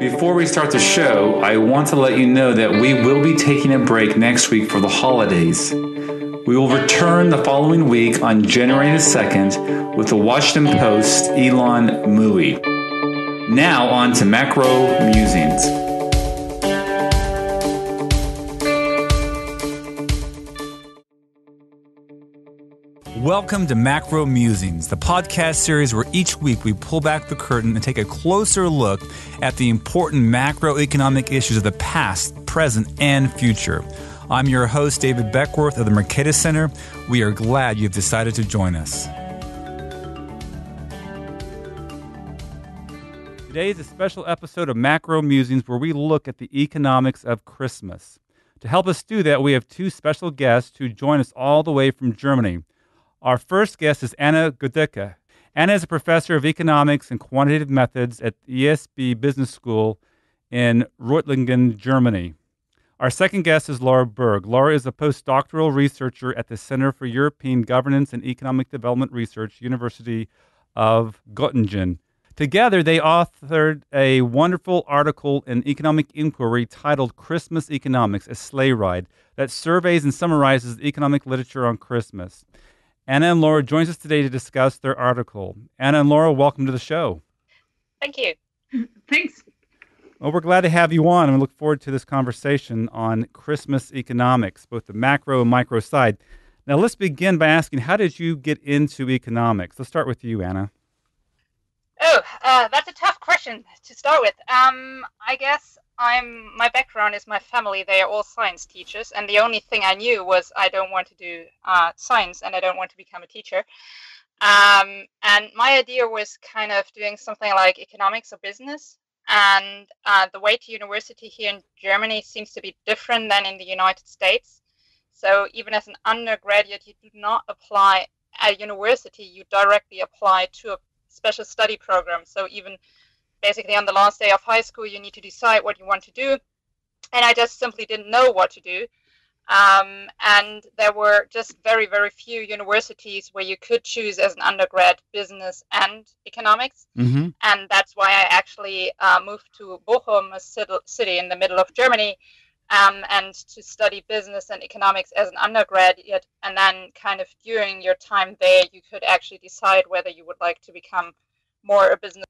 Before we start the show, I want to let you know that we will be taking a break next week for the holidays. We will return the following week on January the 2nd with the Washington Post Ylan Mui. Now on to macro musings. Welcome to Macro Musings, the podcast series where each week we pull back the curtain and take a closer look at the important macroeconomic issues of the past, present, and future. I'm your host, David Beckworth of the Mercatus Center. We are glad you've decided to join us. Today is a special episode of Macro Musings where we look at the economics of Christmas. To help us do that, we have two special guests who join us all the way from Germany. Our first guest is Anna Goeddeke. Anna is a professor of economics and quantitative methods at the ESB Business School in Reutlingen, Germany. Our second guest is Laura Birg. Laura is a postdoctoral researcher at the Center for European Governance and Economic Development Research, University of Göttingen. Together, they authored a wonderful article in Economic Inquiry titled Christmas Economics, a Sleigh Ride, that surveys and summarizes the economic literature on Christmas. Anna and Laura joins us today to discuss their article. Anna and Laura, welcome to the show. Thank you. Thanks. Well, we're glad to have you on, and we look forward to this conversation on Christmas economics, both the macro and micro side. Now, let's begin by asking, how did you get into economics? Let's start with you, Anna. Oh, uh, that's a tough question to start with. Um, I guess I'm. My background is my family. They are all science teachers, and the only thing I knew was I don't want to do uh, science, and I don't want to become a teacher. Um, and my idea was kind of doing something like economics or business. And uh, the way to university here in Germany seems to be different than in the United States. So even as an undergraduate, you do not apply at university. You directly apply to a special study program. So even basically on the last day of high school, you need to decide what you want to do. And I just simply didn't know what to do. Um, and there were just very, very few universities where you could choose as an undergrad business and economics. Mm-hmm. And that's why I actually uh, moved to Bochum, a city in the middle of Germany, um, and to study business and economics as an undergraduate. And then, kind of during your time there, you could actually decide whether you would like to become more a business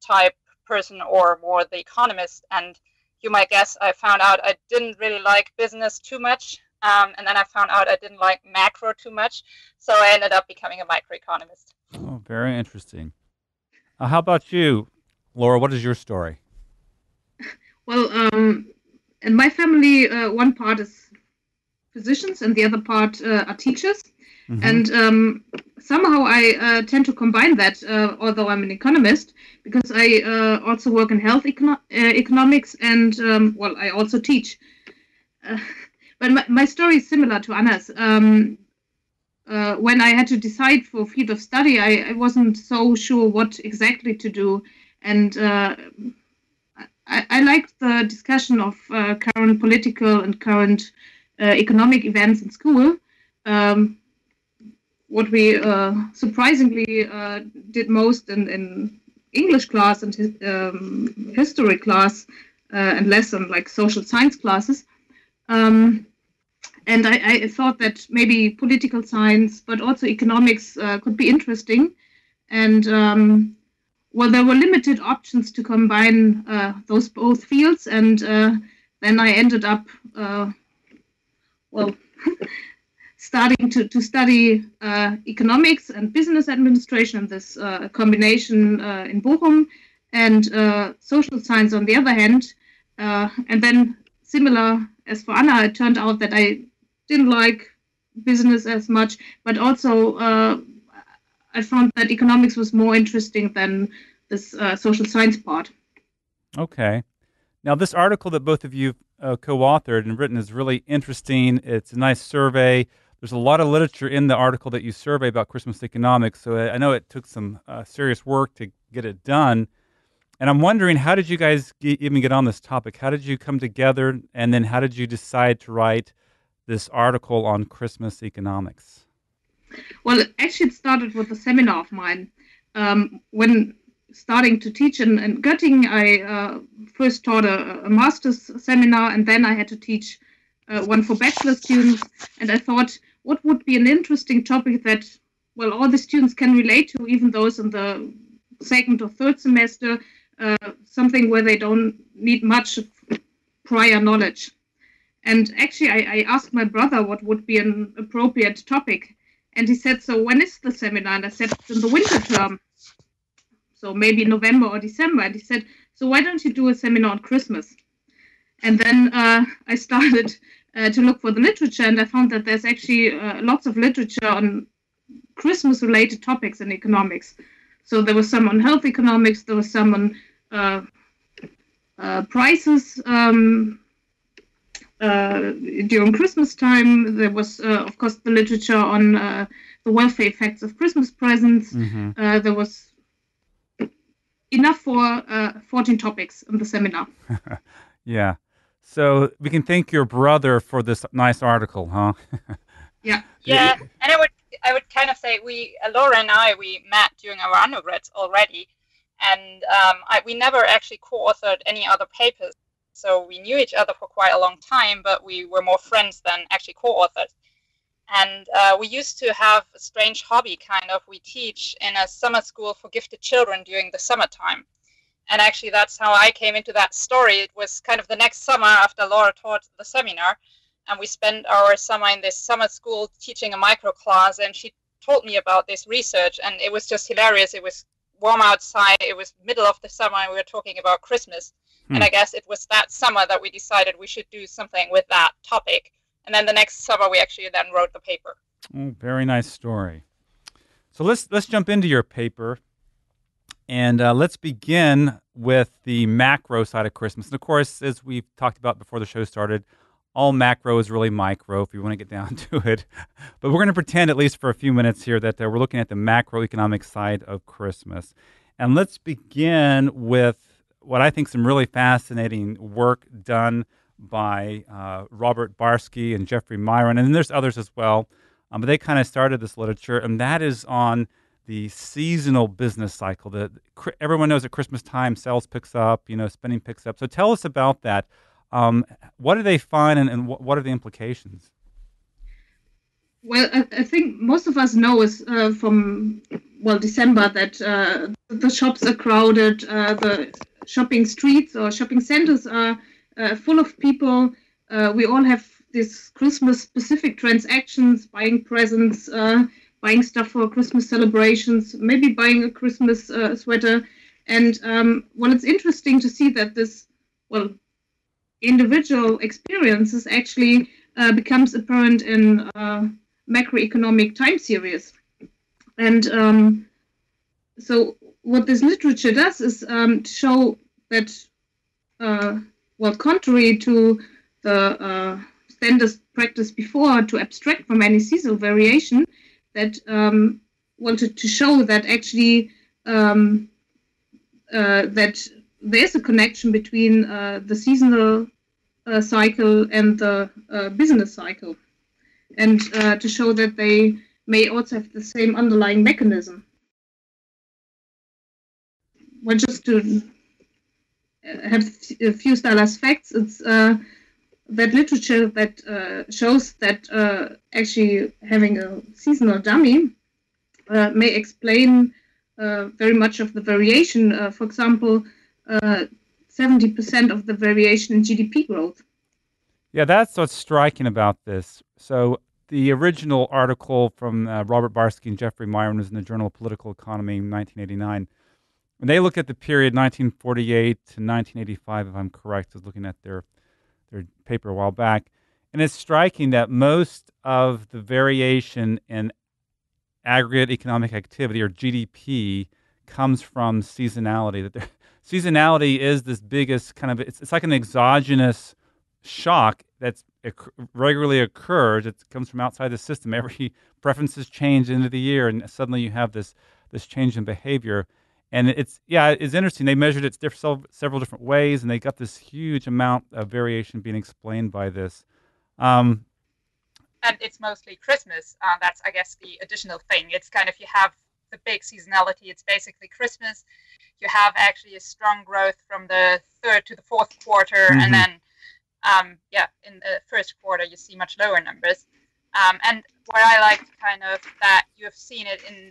type person or more the economist. And you might guess I found out I didn't really like business too much. Um, and then I found out I didn't like macro too much. So I ended up becoming a microeconomist. Oh, very interesting. Uh, how about you, Laura? What is your story? Well, um, in my family, uh, one part is physicians and the other part uh, are teachers. Mm-hmm. And um, somehow I uh, tend to combine that, uh, although I'm an economist, because I uh, also work in health econo- uh, economics and, um, well, I also teach. Uh, but my, my story is similar to Anna's. Um, uh, when I had to decide for field of study, I, I, wasn't so sure what exactly to do. And I, I liked the discussion of current political and current economic events in school. Um, what we uh, surprisingly uh, did most in, in, English class and um, history class uh, and less on like social science classes. Um, and I, I, thought that maybe political science, but also economics uh, could be interesting. And um, well, there were limited options to combine uh, those both fields. And uh, then I ended up, well, starting to, to study uh, economics and business administration, this uh, combination uh, in Bochum, and uh, social science on the other hand. Uh, and then, similar as for Anna, it turned out that I didn't like business as much, but also uh, I found that economics was more interesting than this social science part. Okay. Now, this article that both of you co authored and written is really interesting. It's a nice survey there's a lot of literature in the article that you survey about Christmas economics. So I know it took some uh, serious work to get it done. And I'm wondering, how did you guys even get on this topic? How did you come together? And then how did you decide to write this article on Christmas economics? Well, actually, it started with a seminar of mine. Um, when starting to teach in, in Göttingen, I uh, first taught a, a, master's seminar, and then I had to teach uh, one for bachelor students. And I thought, what would be an interesting topic that, well, all the students can relate to, even those in the second or third semester, uh, something where they don't need much prior knowledge. And actually, I, I asked my brother what would be an appropriate topic. And he said, So when is the seminar? And I said, In the winter term. So maybe November or December. And he said, So why don't you do a seminar on Christmas? And then uh, I started uh, to look for the literature, and I found that there's actually uh, lots of literature on Christmas related topics in economics. So there was some on health economics, there was some on uh, uh, prices. Um, uh, during Christmas time, there was, uh, of course, the literature on uh, the welfare effects of Christmas presents. Mm-hmm. there was enough for 14 topics in the seminar. yeah. So we can thank your brother for this nice article, huh? yeah. Yeah, and I would I would kind of say we Laura and I we met during our undergrads already, and um, I, we never actually co-authored any other papers so we knew each other for quite a long time, but we were more friends than actually co-authors. And uh, we used to have a strange hobby, kind of. We teach in a summer school for gifted children during the summertime. And actually, that's how I came into that story. It was kind of the next summer after Laura taught the seminar. And we spent our summer in this summer school teaching a micro class. And she told me about this research. And it was just hilarious. It was warm outside. It was middle of the summer. And we were talking about Christmas Hmm. And I guess it was that summer that we decided we should do something with that topic. And then the next summer, we actually then wrote the paper. Oh, very nice story. So let's let's jump into your paper, and uh, let's begin with the macro side of Christmas. And of course, as we've talked about before the show started, all macro is really micro if you want to get down to it. But we're going to pretend, at least for a few minutes here, that uh, we're looking at the macroeconomic side of Christmas. And let's begin with what I think some really fascinating work done by uh, Robert Barsky and Jeffrey Miron. and then there's others as well. Um, but they kind of started this literature, and that is on the seasonal business cycle. That everyone knows at Christmas time, sales picks up, you know, spending picks up. So tell us about that. Um, what do they find, and, and what are the implications? Well, I, I, think most of us know is uh, from well December that uh, the shops are crowded, uh, the shopping streets or shopping centers are uh, full of people. Uh, we all have these Christmas specific transactions, buying presents, uh, buying stuff for Christmas celebrations, maybe buying a Christmas uh, sweater. And um, well, it's interesting to see that this, well, individual experiences actually uh, becomes apparent in uh, macroeconomic time series. And um, so what this literature does is um, show that, uh, well, contrary to the uh, standard practice before to abstract from any seasonal variation, that um, wanted to show that actually um, uh, that there is a connection between uh, the seasonal uh, cycle and the uh, business cycle, and to show that they may also have the same underlying mechanism. Well, just to have a few stylized facts, it's uh, that literature that uh, shows that uh, actually having a seasonal dummy uh, may explain uh, very much of the variation. Uh, for example, 70% of the variation in GDP growth. Yeah, that's what's striking about this. So the original article from Robert Barsky and Jeffrey Miron was in the Journal of Political Economy in 1989 when they look at the period 1948 to 1985, if I'm correct, I was looking at their their paper a while back, and it's striking that most of the variation in aggregate economic activity or GDP comes from seasonality. That seasonality is this biggest kind of it's, it's like an exogenous shock that's regularly occurs. It comes from outside the system. Every preferences change into the year, and suddenly you have this this change in behavior and it's yeah it's interesting they measured it several different ways and they got this huge amount of variation being explained by this um, and it's mostly Christmas. Uh, that's, I guess, the additional thing. It's kind of you have the big seasonality. It's basically Christmas. You have actually a strong growth from the third to the fourth quarter, mm-hmm. and then, um, yeah, in the first quarter you see much lower numbers. Um, and what I like kind of that you have seen it in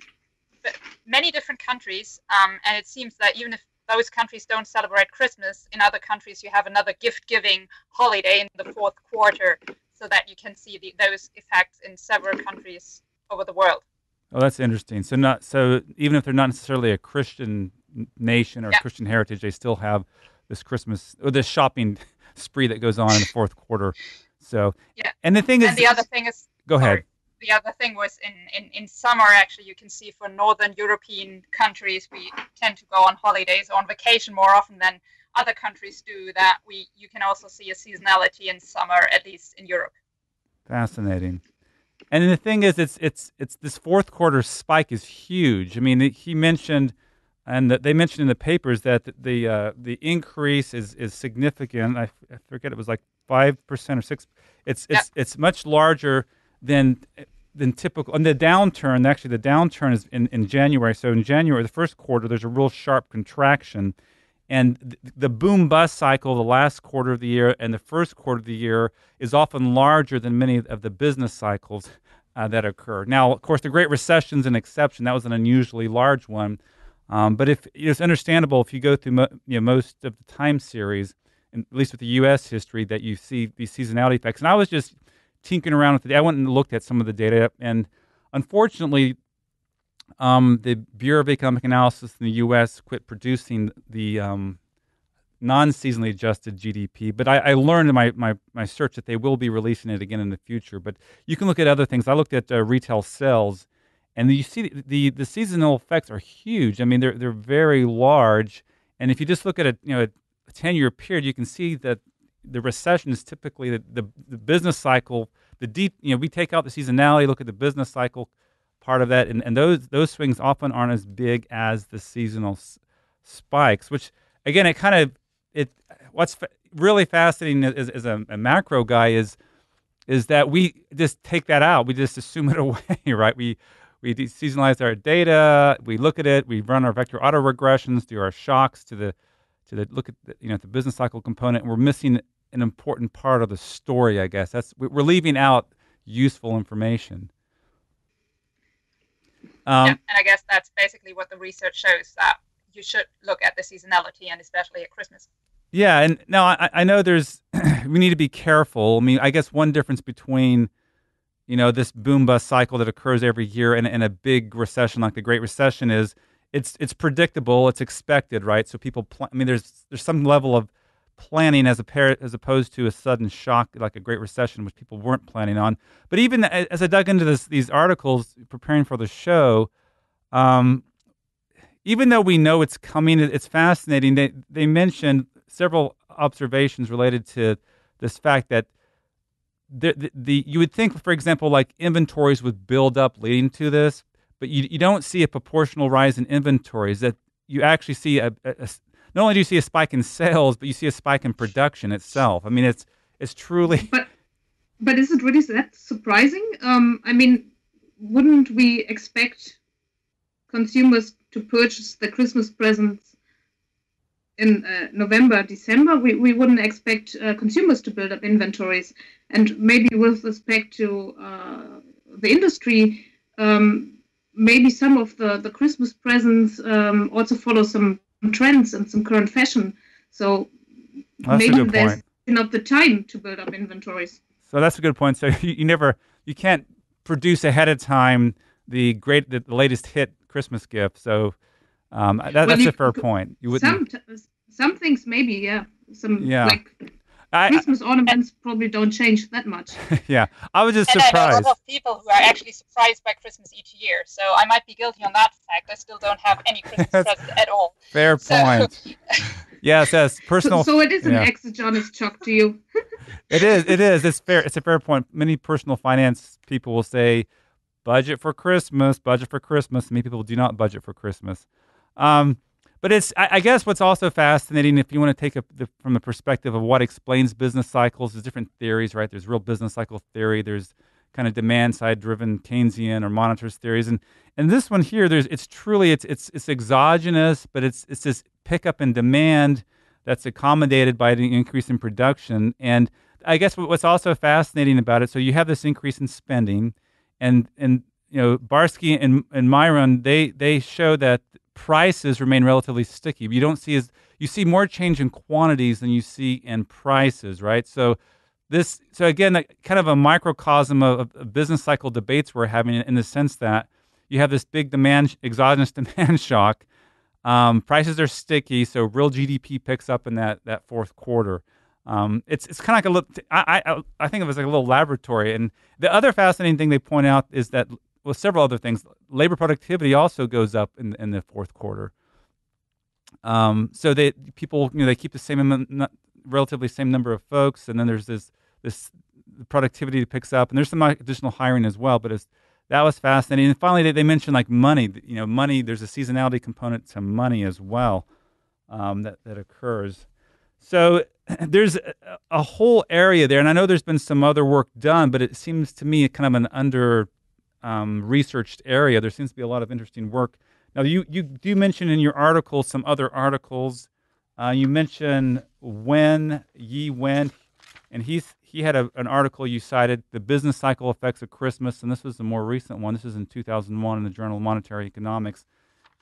many different countries, um, and it seems that even if those countries don't celebrate Christmas, in other countries you have another gift-giving holiday in the fourth quarter, so that you can see the, those effects in several countries over the world. Oh, that's interesting. So not so even if they're not necessarily a Christian nation or yeah. Christian heritage, they still have this Christmas or this shopping spree that goes on in the fourth quarter. So yeah, and the thing is, and the other thing is, go sorry, ahead. The other thing was in, in, in summer, actually, you can see for Northern European countries, we tend to go on holidays or on vacation more often than other countries do. That we you can also see a seasonality in summer, at least in Europe. Fascinating. And the thing is, it's it's it's this fourth quarter spike is huge. I mean, he mentioned, and they mentioned in the papers that the the, uh, the increase is is significant. I, I forget it was like five percent or six. It's it's yeah. it's much larger than than typical. And the downturn, actually, the downturn is in in January. So in January, the first quarter, there's a real sharp contraction. And the boom bust cycle, the last quarter of the year and the first quarter of the year, is often larger than many of the business cycles uh, that occur. Now, of course, the Great Recession is an exception. That was an unusually large one. Um, but if it's understandable if you go through mo- you know, most of the time series, at least with the U.S. history, that you see these seasonality effects. And I was just tinkering around with it. I went and looked at some of the data, and unfortunately, um, the Bureau of Economic Analysis in the U.S. quit producing the um, non-seasonally adjusted GDP. But I, I, learned in my, my, my search that they will be releasing it again in the future. But you can look at other things. I looked at uh, retail sales, and you see the, the, the seasonal effects are huge. I mean, they're they're very large. And if you just look at a you know a ten year period, you can see that the recession is typically the, the, the business cycle. The deep you know we take out the seasonality, look at the business cycle part of that, and, and those those swings often aren't as big as the seasonal s- spikes, which again it kind of it what's really fascinating as, as a, a, macro guy is is that we just take that out. We just assume it away, right? We we seasonalize our data. We look at it. We run our vector auto regressions, do our shocks to the to the look at the, you know the business cycle component. And we're missing an important part of the story. I guess that's we're leaving out useful information. Um, yeah, and I guess that's basically what the research shows that you should look at the seasonality and especially at Christmas. Yeah, and now I, I know there's we need to be careful. I mean, I guess one difference between you know this boom bust cycle that occurs every year and, and a big recession like the Great Recession is it's it's predictable, it's expected, right? So people, pl- I mean, there's there's some level of planning as a pair, as opposed to a sudden shock like a Great Recession, which people weren't planning on. But even as I dug into this, these articles preparing for the show, um, even though we know it's coming, it's fascinating. They they mentioned several observations related to this fact that the, the, the, you would think, for example, like inventories would build up leading to this, but you, you don't see a proportional rise in inventories. That you actually see a, a not only do you see a spike in sales, but you see a spike in production itself. I mean, it's it's truly. But but is it really that surprising? Um, I mean, wouldn't we expect consumers to purchase the Christmas presents in uh, November, December, we, we wouldn't expect uh, consumers to build up inventories. And maybe with respect to uh, the industry, um, maybe some of the, the Christmas presents um, also follow some trends and some current fashion. So maybe there's not the time to build up inventories. So that's a good point. So you, you never, you can't produce ahead of time the great, the latest hit Christmas gift. So um, that, well, that's you, a fair point. You would some some things maybe yeah some yeah. like I, Christmas ornaments probably don't change that much. yeah, I was just and surprised. I know a lot of people who are actually surprised by Christmas each year, so I might be guilty on that fact. I still don't have any Christmas presents at all. Fair so. point. yes, yes, personal. So, so it is an yeah. exogenous shock to you. it is. It is. It's fair. It's a fair point. Many personal finance people will say, "Budget for Christmas. Budget for Christmas." Many people do not budget for Christmas. Um, but it's, I, I, guess, what's also fascinating if you want to take a, the, from the perspective of what explains business cycles. There's different theories, right? There's real business cycle theory. There's kind of demand side driven Keynesian or monetarist theories. And and this one here, there's it's truly it's it's it's exogenous, but it's it's this pickup in demand that's accommodated by the increase in production. And I guess what's also fascinating about it, so you have this increase in spending, and and you know Barsky and and Miron they they show that prices remain relatively sticky. You don't see as you see more change in quantities than you see in prices, right? So this so again kind of a microcosm of, of business cycle debates we're having in the sense that you have this big demand exogenous demand shock um, prices are sticky so real gdp picks up in that that fourth quarter um, it's it's kind of like a little I, I i think of it as like a little laboratory and the other fascinating thing they point out is that well several other things labor productivity also goes up in in the fourth quarter um, so they people you know they keep the same relatively same number of folks and then there's this this productivity picks up, and there's some additional hiring as well. But that was fascinating. And finally, they, they mentioned like money. You know, money. There's a seasonality component to money as well um, that that occurs. So there's a, a, whole area there, and I know there's been some other work done, but it seems to me kind of an under um, researched area. There seems to be a lot of interesting work. Now, you you do mention in your article some other articles. Uh, you mention when Yi Wen, and he's he had a, an article you cited, The Business Cycle Effects of Christmas, and this was the more recent one. This is in 2001 in the Journal of Monetary Economics.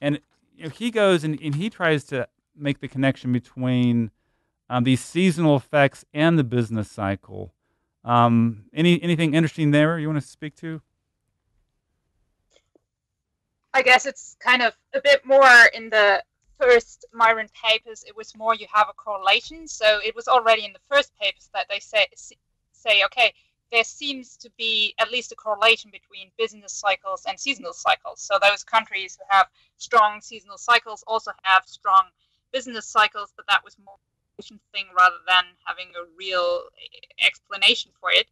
And you know, he goes and, and, he tries to make the connection between um, these seasonal effects and the business cycle. Um, any anything interesting there you want to speak to? I guess it's kind of a bit more in the first Miron papers, it was more you have a correlation. So it was already in the first papers that they say say okay, there seems to be at least a correlation between business cycles and seasonal cycles. So those countries who have strong seasonal cycles also have strong business cycles, but that was more a thing rather than having a real explanation for it.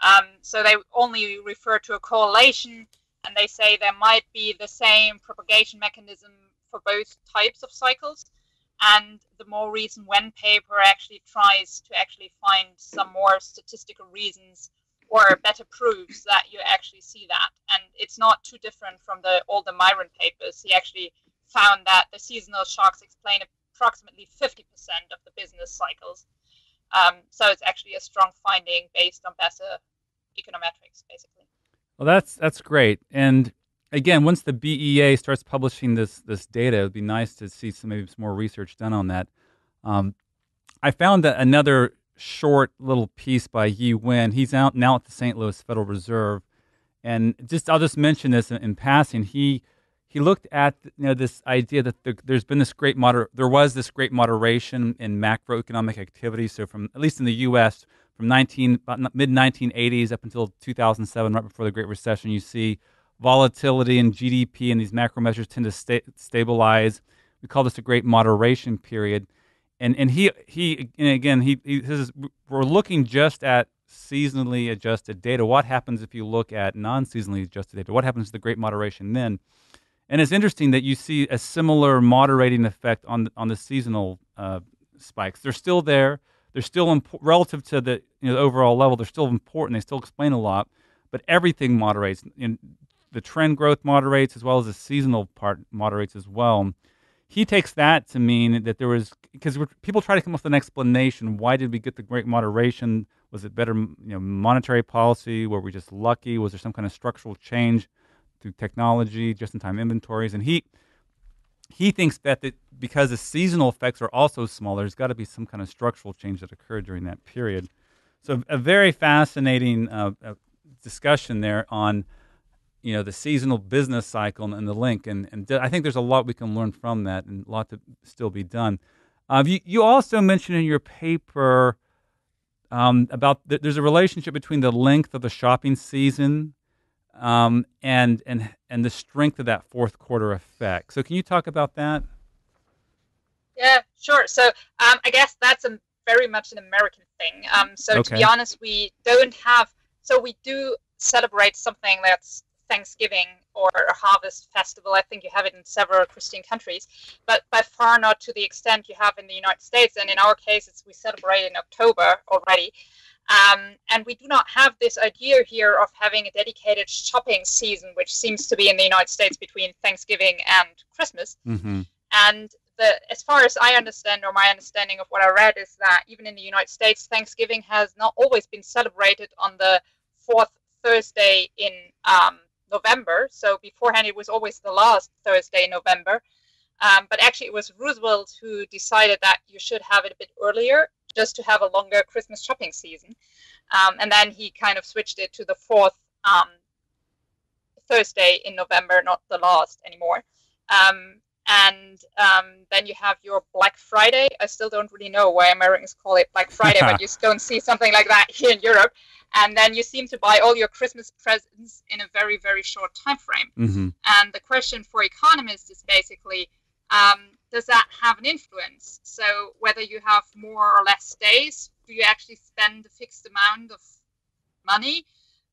Um, so they only refer to a correlation and they say there might be the same propagation mechanism for both types of cycles. And the more recent Wen paper actually tries to actually find some more statistical reasons or better proofs that you actually see that. And it's not too different from the older Miron papers. He actually found that the seasonal shocks explain approximately 50% of the business cycles. Um, so it's actually a strong finding based on better econometrics, basically. Well, that's that's great. And again, once the BEA starts publishing this this data, it'd be nice to see some maybe some more research done on that. Um, I found that another short little piece by Yi Wen. He's out now at the St. Louis Federal Reserve, and just I'll just mention this in, in passing. He he looked at you know this idea that there, has been this great moder there was this great moderation in macroeconomic activity. So from at least in the U.S. from 19 mid 1980s up until 2007, right before the Great Recession, you see volatility in GDP and these macro measures tend to sta- stabilize. We call this a great moderation period. And and he he and again he, he says we're looking just at seasonally adjusted data. What happens if you look at non-seasonally adjusted data? What happens to the great moderation then? And it's interesting that you see a similar moderating effect on on the seasonal uh, spikes. They're still there. They're still relative to the you know the overall level. They're still important. They still explain a lot, but everything moderates. In the trend growth moderates as well as the seasonal part moderates as well. He takes that to mean that there was because people try to come up with an explanation. Why did we get the great moderation? Was it better, you know, monetary policy? Were we just lucky? Was there some kind of structural change through technology, just-in-time inventories? And he he thinks that the, because the seasonal effects are also small, there's got to be some kind of structural change that occurred during that period. So a very fascinating uh, uh, discussion there on you know the seasonal business cycle and the link and, and i think there's a lot we can learn from that and a lot to still be done uh, you, you also mentioned in your paper um, about the, there's a relationship between the length of the shopping season um, and and and the strength of that fourth quarter effect so can you talk about that yeah sure so um, i guess that's a very much an american thing um, so okay. to be honest we don't have so we do celebrate something that's Thanksgiving or a harvest festival. I think you have it in several Christian countries, but by far not to the extent you have in the United States. And in our case, it's we celebrate in October already. Um, and we do not have this idea here of having a dedicated shopping season, which seems to be in the United States between Thanksgiving and Christmas. Mm-hmm. And the, as far as I understand, or my understanding of what I read, is that even in the United States, Thanksgiving has not always been celebrated on the fourth Thursday in um, November. So beforehand, it was always the last Thursday in November. Um, but actually, it was Roosevelt who decided that you should have it a bit earlier, just to have a longer Christmas shopping season. Um, and then he kind of switched it to the fourth um, Thursday in November, not the last anymore. Um, and um, then you have your Black Friday. I still don't really know why Americans call it Black Friday, but you don't see something like that here in Europe. And then you seem to buy all your Christmas presents in a very, very short time frame. Mm-hmm. And the question for economists is basically, um, does that have an influence? So whether you have more or less days, do you actually spend a fixed amount of money,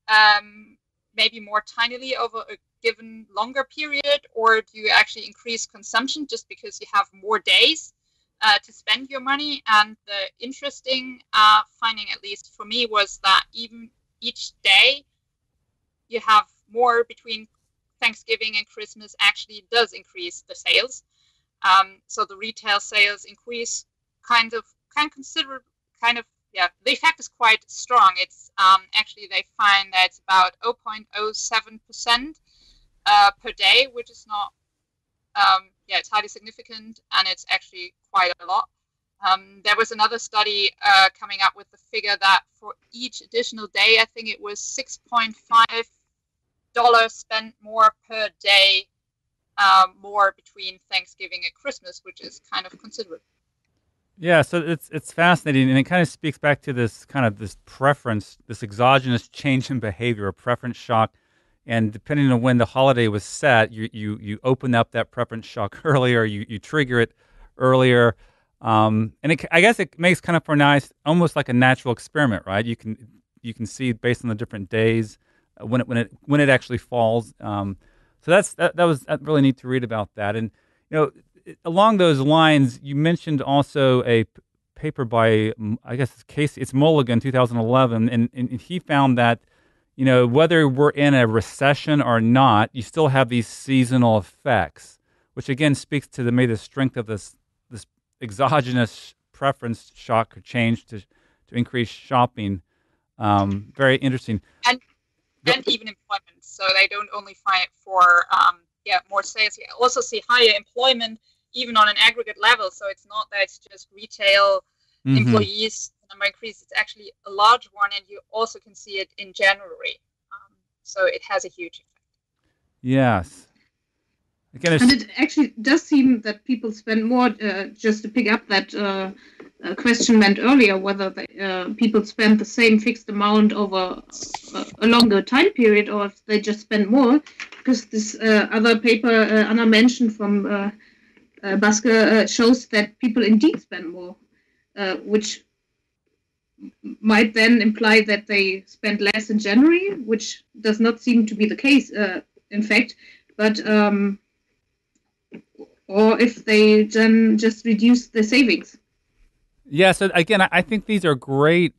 um, maybe more tinily over a given longer period, or do you actually increase consumption just because you have more days uh, to spend your money? And the interesting uh, finding, at least for me, was that even each day you have more between Thanksgiving and Christmas actually does increase the sales. Um, so the retail sales increase kind of can consider kind of yeah the effect is quite strong. It's um, actually they find that it's about 0.07 percent uh, per day, which is not, um, yeah, it's highly significant and it's actually quite a lot. Um, there was another study uh, coming up with the figure that for each additional day, I think it was $6.5 spent more per day, uh, more between Thanksgiving and Christmas, which is kind of considerable. Yeah, so it's it's fascinating, and it kind of speaks back to this kind of this preference, this exogenous change in behavior, a preference shock and depending on when the holiday was set, you you you open up that preference shock earlier, you you trigger it earlier, um, and it, I guess it makes kind of for nice, almost like a natural experiment, right? You can you can see based on the different days uh, when it when it when it actually falls. Um, so that's that, that was really neat to read about that, and you know along those lines, you mentioned also a paper by I guess it's Casey, it's Mulligan, 2011, and, and he found that you know, whether we're in a recession or not, you still have these seasonal effects, which again speaks to the maybe the strength of this this exogenous preference shock or change to to increase shopping. Um, very interesting. And and even employment. So they don't only find it for um, yeah more sales. You also see higher employment even on an aggregate level. So it's not that it's just retail mm-hmm. employees number increase, it's actually a large one, and you also can see it in January. Um, so it has a huge effect. Yes. And it actually does seem that people spend more. Uh, just to pick up that uh, uh, question meant earlier, whether they, uh, people spend the same fixed amount over a, longer time period, or if they just spend more. Because this uh, other paper uh, Anna mentioned from uh, Basker shows that people indeed spend more, which might then imply that they spend less in January, which does not seem to be the case, uh, in fact. But um, or if they then just reduce the savings. Yeah. So again, I think these are great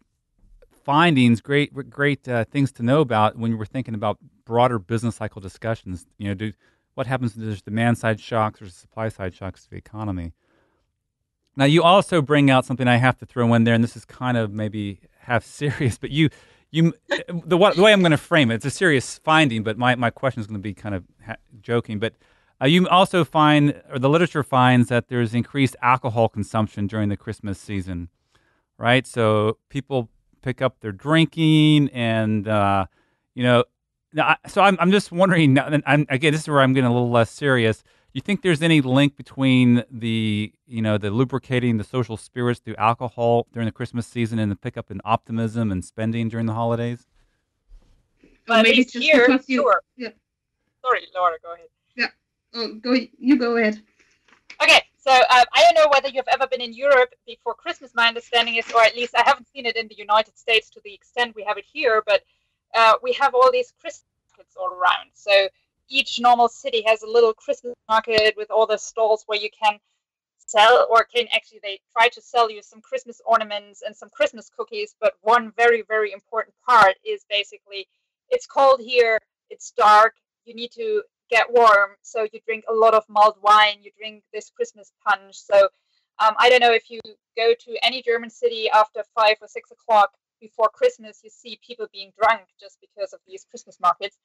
findings, great great uh, things to know about when we're thinking about broader business cycle discussions. You know, do what happens to there's demand side shocks or supply side shocks to the economy. Now, you also bring out something I have to throw in there, and this is kind of maybe half serious, but you, you, the, the way I'm going to frame it, it's a serious finding, but my, my question is going to be kind of ha- joking. But uh, you also find, or the literature finds, that there's increased alcohol consumption during the Christmas season, right? So people pick up their drinking, and uh, you know, so I'm I'm just wondering. I'm, again, this is where I'm getting a little less serious you think there's any link between the you know the lubricating the social spirits through alcohol during the Christmas season and the pickup in optimism and spending during the holidays? But maybe it's just here, because you. Sure. Yeah. Sorry, Laura, go ahead. Oh, go. You go ahead. Okay, so um, I don't know whether you've ever been in Europe before Christmas. My understanding is, or at least I haven't seen it in the United States to the extent we have it here, but uh, we have all these Christmas markets all around. So each normal city has a little Christmas market with all the stalls where you can sell or can actually they try to sell you some christmas ornaments and some christmas cookies but one very very important part is basically it's cold here it's dark you need to get warm so you drink a lot of mulled wine you drink this christmas punch. So um, i don't know if you go to any german city after five or six o'clock before christmas you see people being drunk just because of these christmas markets.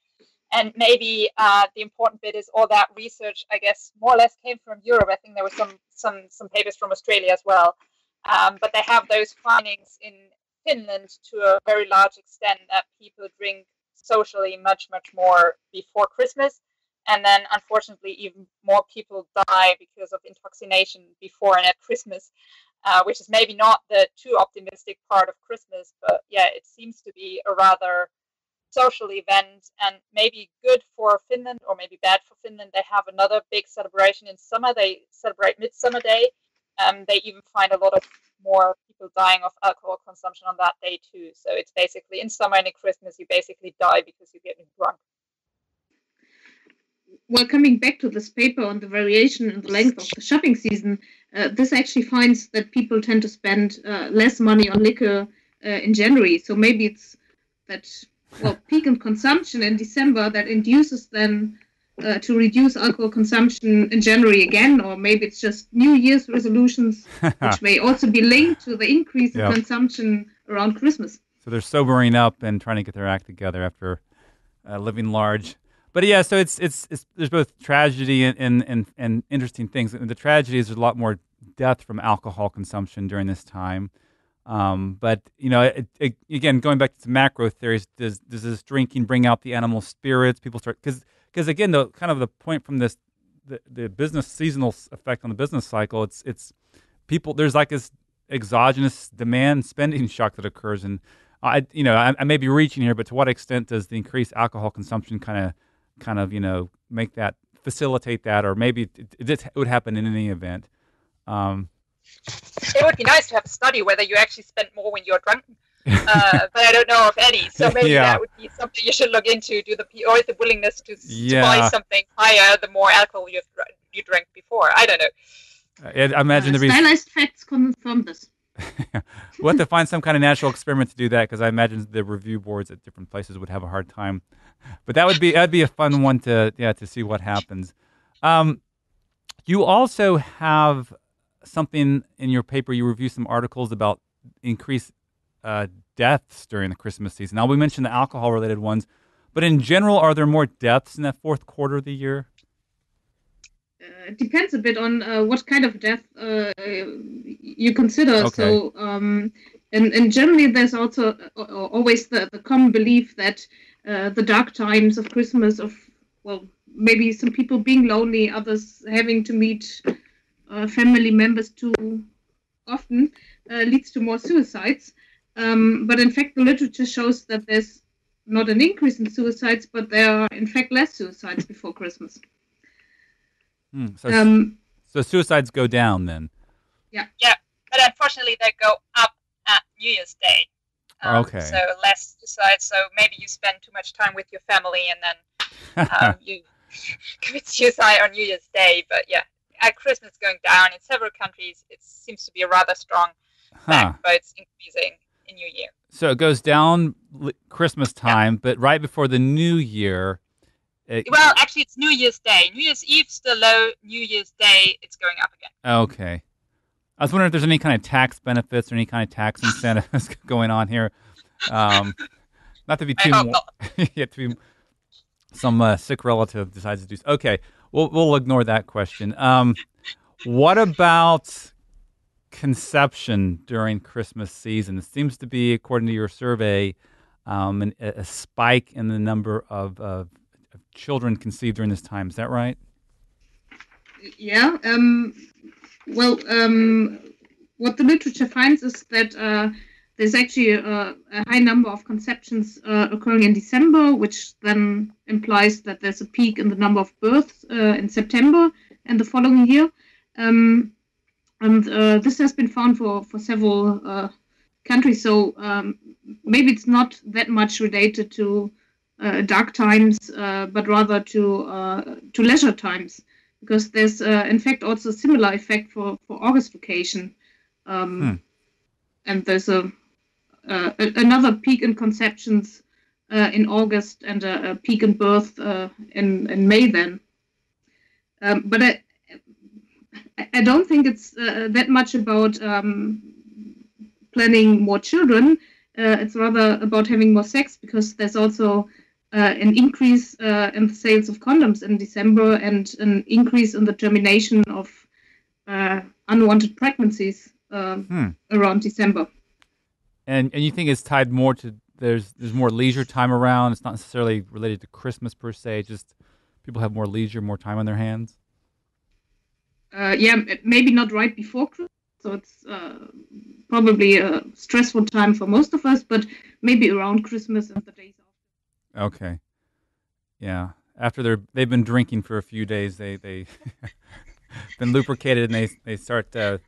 And maybe uh, the important bit is all that research i guess more or less came from europe. I think there were some some some papers from australia as well. Um, but they have those findings in finland to a very large extent that people drink socially much much more before christmas and then unfortunately even more people die because of intoxication before and at christmas uh, which is maybe not the too optimistic part of christmas but yeah it seems to be a rather social event and maybe good for Finland or maybe bad for Finland. They have another big celebration in summer. They celebrate Midsummer Day. Um, they even find a lot of more people dying of alcohol consumption on that day too. So it's basically in summer and in Christmas, you basically die because you get drunk. Well, coming back to this paper on the variation in the length of the shopping season, uh, this actually finds that people tend to spend uh, less money on liquor uh, in January. So maybe it's that well peak in consumption in December that induces them uh, to reduce alcohol consumption in January again, or maybe it's just New Year's resolutions, which may also be linked to the increase in yep. consumption around Christmas. So they're sobering up and trying to get their act together after uh, living large. But yeah, so it's, it's, it's there's both tragedy and, and, and, and interesting things. And the tragedy is there's a lot more death from alcohol consumption during this time. Um, but you know, it, it, again, going back to macro theories, does does this drinking bring out the animal spirits? People start because because again, the kind of the point from this the, the business seasonal effect on the business cycle. It's it's people. There's like this exogenous demand spending shock that occurs, and I you know I, I may be reaching here, but to what extent does the increased alcohol consumption kind of kind of you know make that facilitate that, or maybe it, it, would happen in any event. Um, it would be nice to have a study whether you actually spend more when you're drunk. Uh, but I don't know of any. So maybe yeah. that would be something you should look into. Do the or the willingness to, yeah. to buy something higher the more alcohol you you drank before? I don't know. Uh, I imagine uh, the stylized facts confirm this. we'll have to find some kind of natural experiment to do that because I imagine the review boards at different places would have a hard time. But that would be that'd be a fun one to yeah to see what happens. Um, you also have something in your paper. You review some articles about increased uh, deaths during the Christmas season. Now we mentioned the alcohol-related ones, but in general, are there more deaths in that fourth quarter of the year? Uh, it depends a bit on uh, what kind of death uh, you consider. Okay. So, um, in, in Germany, there's also uh, always the, the common belief that uh, the dark times of Christmas, of well, maybe some people being lonely, others having to meet uh, family members too often uh, leads to more suicides. Um, but in fact, the literature shows that there's not an increase in suicides, but there are in fact less suicides before Christmas. Hmm, so, um, so suicides go down then. Yeah. Yeah, but unfortunately they go up at New Year's Day. Um, okay. So less suicides. So maybe you spend too much time with your family and then um, you commit suicide on New Year's Day. But yeah, at Christmas going down in several countries. It seems to be a rather strong fact, but it's increasing in New Year. So it goes down Christmas time, yeah. but right before the New Year. It... Well, actually, it's New Year's Day. New Year's Eve's still low. New Year's Day, it's going up again. Okay. I was wondering if there's any kind of tax benefits or any kind of tax incentives going on here. Um, not to be too more, yeah, to be some uh, sick relative decides to do. So. Okay, we'll we'll ignore that question. Um, what about conception during Christmas season? It seems to be, according to your survey, um, an, a spike in the number of, of, of, children conceived during this time. Is that right? Yeah. Um, well, um, what the literature finds is that uh, there's actually a, a, high number of conceptions uh, occurring in December, which then implies that there's a peak in the number of births uh, in September and the following year. Um, and uh, this has been found for, for several uh, countries. So um, maybe it's not that much related to dark times, uh, but rather to to leisure times, because there's uh, in fact also a similar effect for for August vacation, um, hmm. and there's a, uh, another peak in conceptions uh, in August and a, a, peak in birth uh, in in May then. Um, but I I don't think it's uh, that much about um, planning more children. Uh, it's rather about having more sex because there's also uh, an increase uh, in the sales of condoms in December and an increase in the termination of uh, unwanted pregnancies um, hmm. around December. And and you think it's tied more to there's there's more leisure time around. It's not necessarily related to Christmas per se. Just people have more leisure, more time on their hands. Uh, yeah, maybe not right before Christmas. So it's uh, probably a stressful time for most of us, but maybe around Christmas and the days Okay. Yeah. After they're they've been drinking for a few days, they they been lubricated and they they start uh,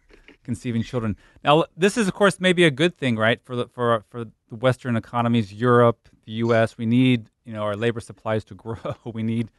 conceiving children. Now, this is of course maybe a good thing, right? For the for for the Western economies, Europe, the U.S. We need you know our labor supplies to grow. we need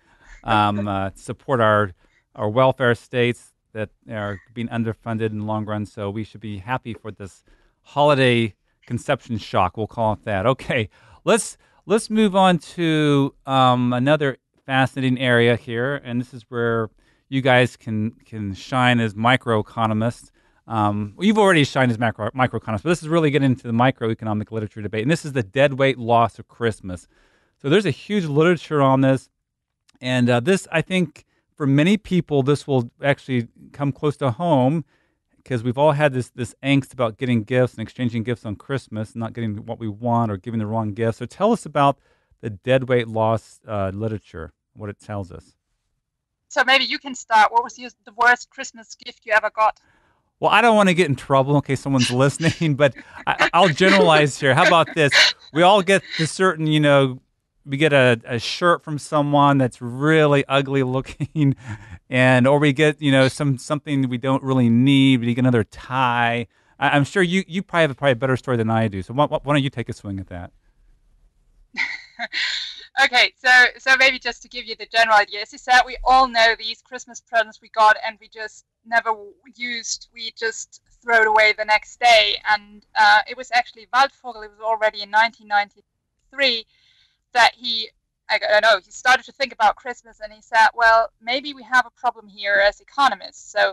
um, uh, support our our welfare states that are being underfunded in the long run. So we should be happy for this holiday conception shock. We'll call it that. Okay, let's Let's move on to um, another fascinating area here, and this is where you guys can can shine as microeconomists. Um, well, you've already shined as macro microeconomists, but this is really getting into the microeconomic literature debate, and this is the deadweight loss of Christmas. So there's a huge literature on this, and uh, this I think for many people this will actually come close to home because we've all had this this angst about getting gifts and exchanging gifts on Christmas, and not getting what we want or giving the wrong gifts. So tell us about the deadweight loss uh, literature, what it tells us. So maybe you can start. What was your, the worst Christmas gift you ever got? Well, I don't want to get in trouble in case someone's listening, but I, will generalize here. How about this? We all get the certain, you know, we get a, a shirt from someone that's really ugly looking and or we get you know some something we don't really need we get another tie. I, am sure you you probably have a, probably a better story than i do so why, why don't you take a swing at that? Okay so so maybe just to give you the general idea as you said we all know these christmas presents we got and we just never used we just throw it away the next day. And uh, it was actually Waldfogel it was already in 1993 that he I don't know, he started to think about Christmas and he said, well, maybe we have a problem here as economists. So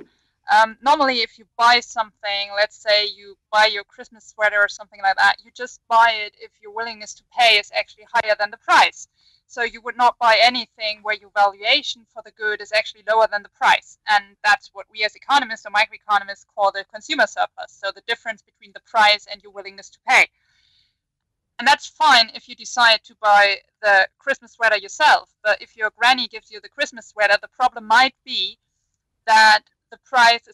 um, normally if you buy something, let's say you buy your Christmas sweater or something like that, you just buy it if your willingness to pay is actually higher than the price. So you would not buy anything where your valuation for the good is actually lower than the price. And that's what we as economists or microeconomists call the consumer surplus. So the difference between the price and your willingness to pay. And that's fine if you decide to buy the Christmas sweater yourself. But if your granny gives you the Christmas sweater, the problem might be that the price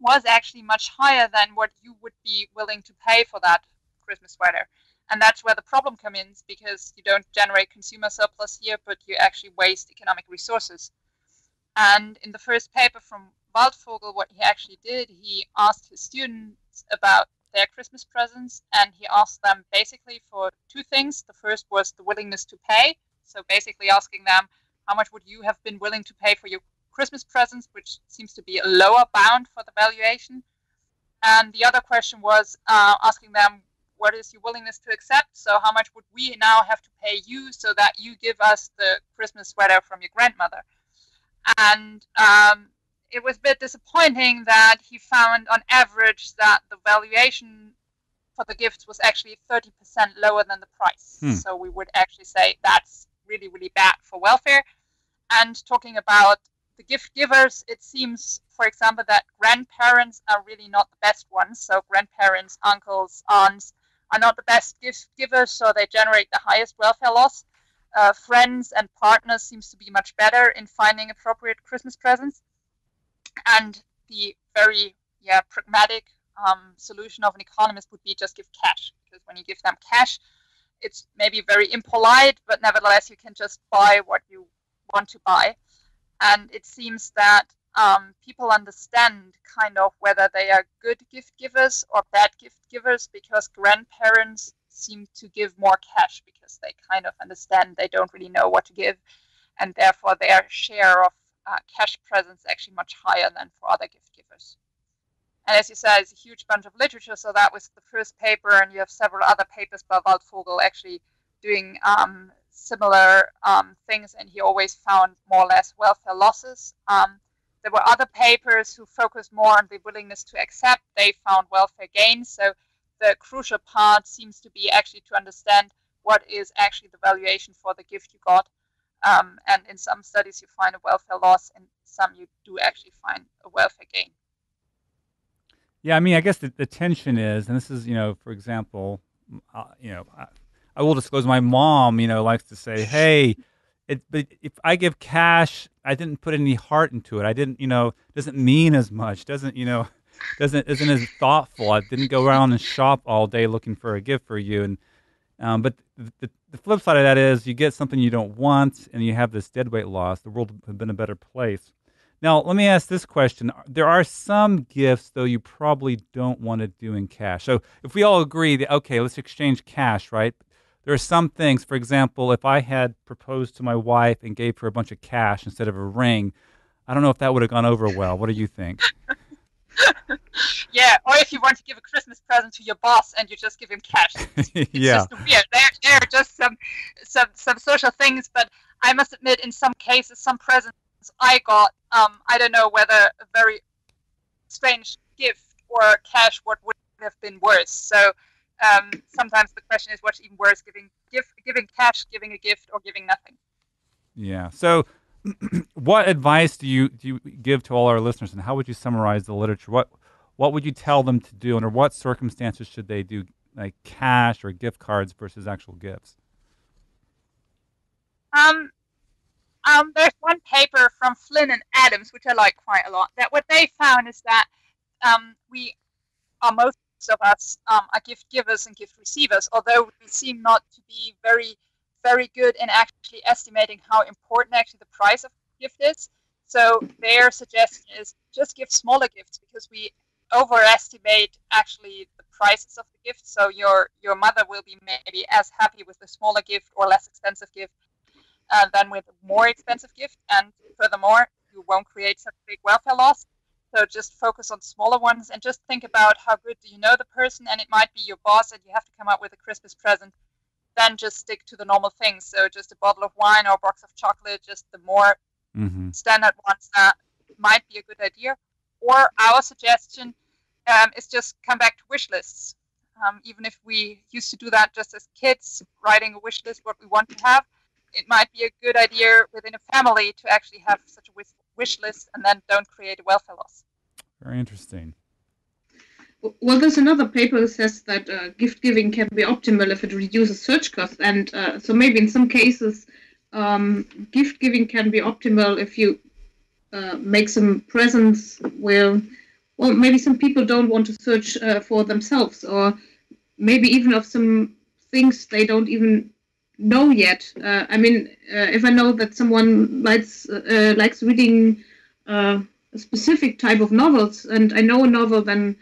was actually much higher than what you would be willing to pay for that Christmas sweater. And that's where the problem comes in because you don't generate consumer surplus here, but you actually waste economic resources. And in the first paper from Waldfogel, what he actually did, he asked his students about their Christmas presents, and he asked them basically for two things. The first was the willingness to pay, so basically asking them how much would you have been willing to pay for your Christmas presents, which seems to be a lower bound for the valuation. And the other question was uh, asking them what is your willingness to accept? So how much would we now have to pay you so that you give us the Christmas sweater from your grandmother? And um, it was a bit disappointing that he found on average that the valuation for the gifts was actually 30% lower than the price. Hmm. So we would actually say that's really, really bad for welfare. And talking about the gift givers, it seems, for example, that grandparents are really not the best ones. So grandparents, uncles, aunts are not the best gift givers, so they generate the highest welfare loss. Uh, friends and partners seems to be much better in finding appropriate Christmas presents and the very yeah pragmatic um, solution of an economist would be just give cash. Because when you give them cash it's maybe very impolite but nevertheless you can just buy what you want to buy. And it seems that um, people understand kind of whether they are good gift givers or bad gift givers because grandparents seem to give more cash because they kind of understand they don't really know what to give and therefore their share of uh, cash presents actually much higher than for other gift givers. And as you said, it's a huge bunch of literature. So that was the first paper, and you have several other papers by Waldfogel actually doing um, similar um, things, and he always found more or less welfare losses. Um, there were other papers who focused more on the willingness to accept. They found welfare gains. So the crucial part seems to be actually to understand what is actually the valuation for the gift you got. Um, and in some studies, you find a welfare loss, and some you do actually find a welfare gain. Yeah, I mean, I guess the, the tension is, and this is, you know, for example, uh, you know, I, I, will disclose my mom, you know, likes to say, hey, it, but if I give cash, I didn't put any heart into it. I didn't, you know, doesn't mean as much. Doesn't, you know, doesn't isn't as thoughtful. I didn't go around and shop all day looking for a gift for you. And um, but the, the flip side of that is you get something you don't want, and you have this deadweight loss. The world would have been a better place. Now, let me ask this question. There are some gifts, though, you probably don't want to do in cash. So if we all agree that, okay, let's exchange cash, right? There are some things, for example, if I had proposed to my wife and gave her a bunch of cash instead of a ring, I don't know if that would have gone over well. What do you think? yeah, or if you want to give a Christmas present to your boss and you just give him cash. It's, it's yeah. just weird. There, there are just some, some, some social things, but I must admit, in some cases, some presents I got, um, I don't know whether a very strange gift or cash what would have been worse. So um, sometimes the question is what's even worse, giving gift, giving cash, giving a gift, or giving nothing. Yeah. So what advice do you do you give to all our listeners, and how would you summarize the literature? What what would you tell them to do, under what circumstances should they do, like cash or gift cards versus actual gifts? Um, um, there's one paper from Flynn and Adams, which I like quite a lot. That what they found is that um, we are most of us um, are gift givers and gift receivers, although we seem not to be very very good in actually estimating how important actually the price of the gift is. So their suggestion is just give smaller gifts because we overestimate actually the prices of the gift. So your your mother will be maybe as happy with a smaller gift or less expensive gift uh, than with a more expensive gift. And furthermore, you won't create such big welfare loss. So just focus on smaller ones and just think about how good do you know the person, and it might be your boss, and you have to come up with a Christmas present then just stick to the normal things. So just a bottle of wine or a box of chocolate, just the more mm-hmm. standard ones that might be a good idea. Or our suggestion um, is just come back to wish lists. Um, even if we used to do that just as kids, writing a wish list what we want to have, it might be a good idea within a family to actually have such a wish list and then don't create a welfare loss. Very interesting. Well, there's another paper that says that uh, gift giving can be optimal if it reduces search costs, and uh, so maybe in some cases, um, gift giving can be optimal if you uh, make some presents where, well, maybe some people don't want to search uh, for themselves, or maybe even of some things they don't even know yet. Uh, I mean, uh, if I know that someone likes likes reading a specific type of novels, and I know a novel, then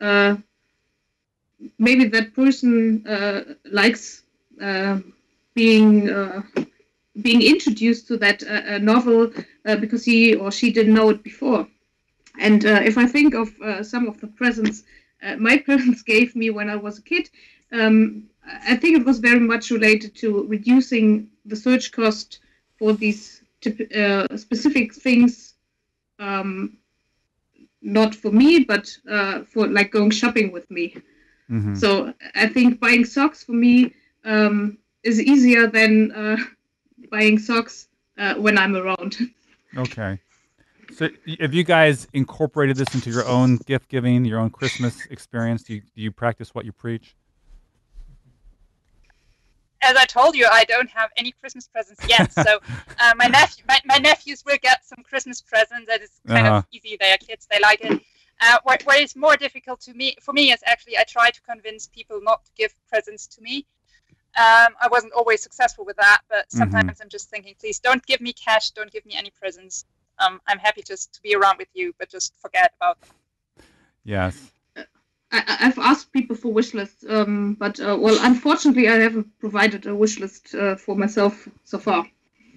uh, maybe that person uh, likes uh, being uh, being introduced to that uh, novel because he or she didn't know it before. And if I think of some of the presents my parents gave me when I was a kid, um, I think it was very much related to reducing the search cost for these specific things um, not for me, but uh, for like going shopping with me. Mm-hmm. So I think buying socks for me um, is easier than uh, buying socks uh, when I'm around. Okay. So have you guys incorporated this into your own gift giving, your own Christmas experience? Do you, do you practice what you preach? As I told you, I don't have any Christmas presents yet. So uh, my nephew, my, my, nephews will get some Christmas presents. That is kind uh-huh. of easy. They are kids; they like it. Uh, what, what is more difficult to me, for me, is actually I try to convince people not to give presents to me. Um, I wasn't always successful with that, but mm-hmm. sometimes mm-hmm. I'm just thinking, please don't give me cash, don't give me any presents. Um, I'm happy just to be around with you, but just forget about them. Yes. I, have asked people for wish lists, um, but uh, well, unfortunately, I haven't provided a wish list uh, for myself so far.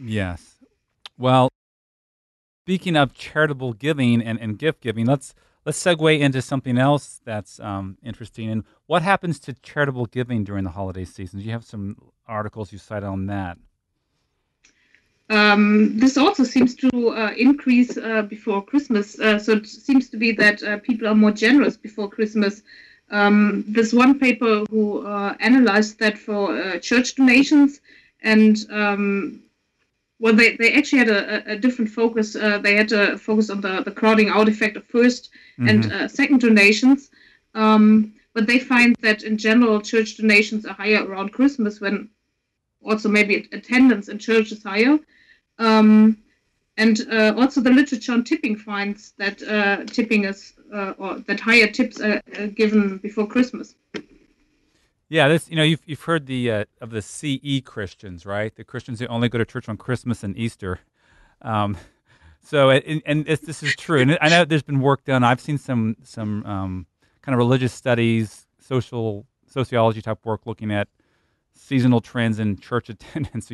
Yes. Well, speaking of charitable giving and, and gift giving, let's let's segue into something else that's um, interesting. And what happens to charitable giving during the holiday season? Do you have some articles you cite on that? Um, this also seems to uh, increase uh, before Christmas. Uh, so it seems to be that uh, people are more generous before Christmas. Um, this one paper who uh, analyzed that for uh, church donations, and um, well, they, they actually had a, a different focus. they had a focus on the, the crowding out effect of 1st mm-hmm. and second donations. Um, but they find that in general, church donations are higher around Christmas when also maybe attendance in church is higher. Um, and uh, also the literature on tipping finds that uh, tipping is uh, or that higher tips are given before Christmas. Yeah, this you know you've you've heard the uh, of the CE Christians, right? The Christians who only go to church on Christmas and Easter. Um, so and, and this is true, and I know there's been work done. I've seen some some um, kind of religious studies, social sociology type work looking at seasonal trends in church attendance.